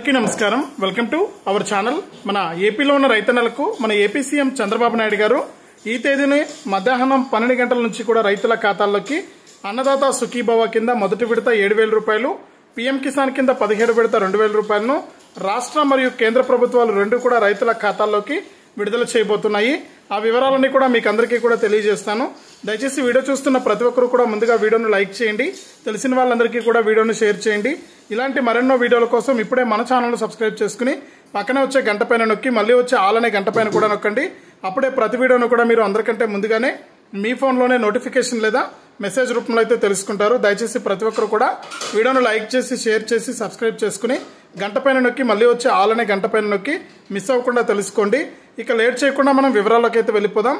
అందరికీ నమస్కారం. Welcome to our channel మన ఏపీలో ఉన్న రైతన్నలకు మన ఏపీ సీఎం చంద్రబాబు నాయుడు గారు ఈ తేదీని మధ్యాహ్నం పన్నెండు గంటల నుంచి కూడా రైతుల ఖాతాల్లోకి అన్నదాత సుఖీభవ కింద మొదటి విడత ఏడు వేల రూపాయలు పీఎం కిసాన్ కింద పదిహేడు విడత రెండు వేల రూపాయలను రాష్ట్ర మరియు కేంద్ర ప్రభుత్వాలు రెండు కూడా రైతుల ఖాతాల్లోకి విడుదల చేయబోతున్నాయి. ఆ వివరాలన్నీ కూడా మీకు అందరికీ కూడా తెలియజేస్తాను. దయచేసి వీడియో చూస్తున్న ప్రతి ఒక్కరు కూడా ముందుగా వీడియోను లైక్ చేయండి. తెలిసిన వాళ్ళందరికీ కూడా వీడియోను షేర్ చేయండి. ఇలాంటి మరెన్నో వీడియోల కోసం ఇప్పుడే మన ఛానల్ సబ్స్క్రైబ్ చేసుకుని పక్కనే వచ్చే గంట పైన నొక్కి మళ్ళీ వచ్చే ఆలనే గంట పైన కూడా నొక్కండి. అప్పుడే ప్రతి వీడియోను కూడా మీరు అందరికంటే ముందుగానే మీ ఫోన్లోనే నోటిఫికేషన్ లేదా మెసేజ్ రూపంలో అయితే తెలుసుకుంటారు. దయచేసి ప్రతి ఒక్కరు కూడా వీడియోను లైక్ చేసి షేర్ చేసి సబ్స్క్రైబ్ చేసుకుని గంట పైన నొక్కి మళ్ళీ వచ్చే ఆలనే గంట పైన నొక్కి మిస్ అవ్వకుండా తెలుసుకోండి. ఇక లేట్ చేయకుండా మనం వివరాల్లోకి అయితే వెళ్ళిపోదాం.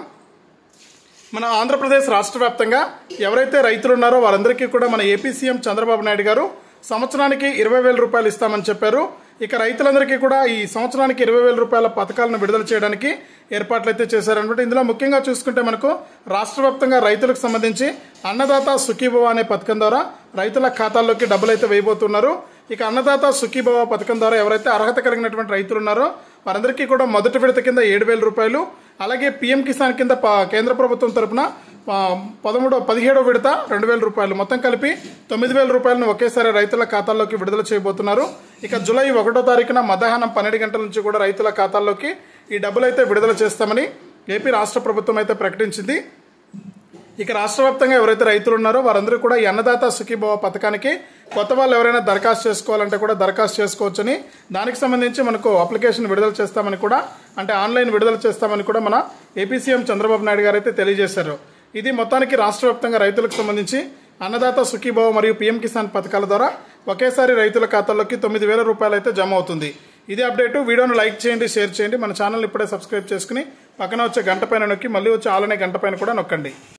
మన ఆంధ్రప్రదేశ్ రాష్ట్ర వ్యాప్తంగా ఎవరైతే రైతులు ఉన్నారో వారందరికీ కూడా మన ఏపీ సీఎం చంద్రబాబు నాయుడు గారు సంవత్సరానికి ఇరవై వేల రూపాయలు ఇస్తామని చెప్పారు. ఇక రైతులందరికీ కూడా ఈ సంవత్సరానికి ఇరవై వేల రూపాయల పథకాలను విడుదల చేయడానికి ఏర్పాట్లు అయితే చేశారనమాట ఇందులో ముఖ్యంగా చూసుకుంటే మనకు రాష్ట్ర వ్యాప్తంగా రైతులకు సంబంధించి అన్నదాత సుఖీభవ అనే పథకం ద్వారా రైతుల ఖాతాల్లోకి డబ్బులు అయితే వేయబోతున్నారు. ఇక అన్నదాత సుఖీభవ పథకం ద్వారా ఎవరైతే అర్హత కలిగినటువంటి రైతులు ఉన్నారో వారందరికీ కూడా మొదటి విడత కింద ఏడు వేల రూపాయలు అలాగే పీఎం కిసాన్ కింద కేంద్ర ప్రభుత్వం తరపున పదమూడో పదిహేడో విడత రెండు వేల రూపాయలు. మొత్తం కలిపి తొమ్మిది వేల రూపాయలను ఒకేసారి రైతుల ఖాతాల్లోకి విడుదల చేయబోతున్నారు. ఇక జూలై ఒకటో తారీఖున మధ్యాహ్నం పన్నెండు గంటల నుంచి కూడా రైతుల ఖాతాల్లోకి ఈ డబ్బులు అయితే విడుదల చేస్తామని ఏపీ రాష్ట్ర ప్రభుత్వం అయితే ప్రకటించింది. ఇక రాష్ట్ర వ్యాప్తంగా ఎవరైతే రైతులు ఉన్నారో వారందరూ కూడా ఈ అన్నదాత సుఖీభవ పథకానికి కొత్త వాళ్ళు ఎవరైనా దరఖాస్తు చేసుకోవాలంటే కూడా దరఖాస్తు చేసుకోవచ్చని దానికి సంబంధించి మనకు అప్లికేషన్ విడుదల చేస్తామని కూడా అంటే ఆన్లైన్ విడుదల చేస్తామని కూడా మన ఏపీ సీఎం చంద్రబాబు నాయుడు గారు అయితే తెలియజేశారు. ఇది మొత్తానికి రాష్ట్ర వ్యాప్తంగా రైతులకు సంబంధించి అన్నదాత సుఖీభవ మరియు పీఎం కిసాన్ పథకాల ద్వారా ఒకేసారి రైతుల ఖాతాల్లోకి తొమ్మిది వేల రూపాయలు అయితే జమ అవుతుంది. ఇది అప్డేట్. వీడియోను లైక్ చేయండి షేర్ చేయండి. మన ఛానల్ ఇప్పుడే సబ్స్క్రైబ్ చేసుకుని పక్కన వచ్చే గంట పైన నొక్కి మళ్ళీ వచ్చే ఆలనే గంట పైన కూడా నొక్కండి.